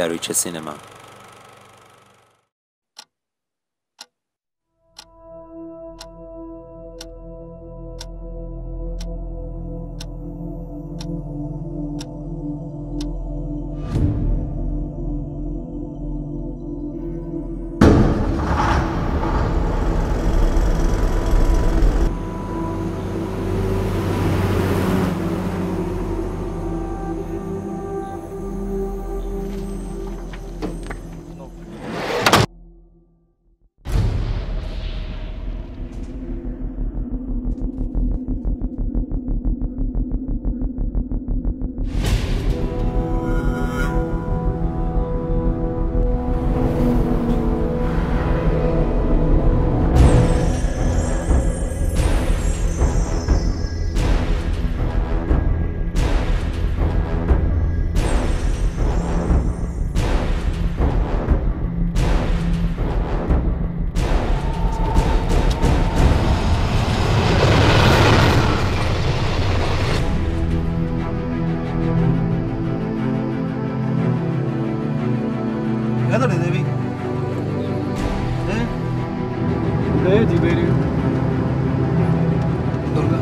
that reaches cinema. ਹੈਗਾ ਤੁਹਾਡੇ ਦੇ ਵੀ ਹੈ ਦੇ ਜੀ ਮੇਰੀ ਦੁਰਗਾ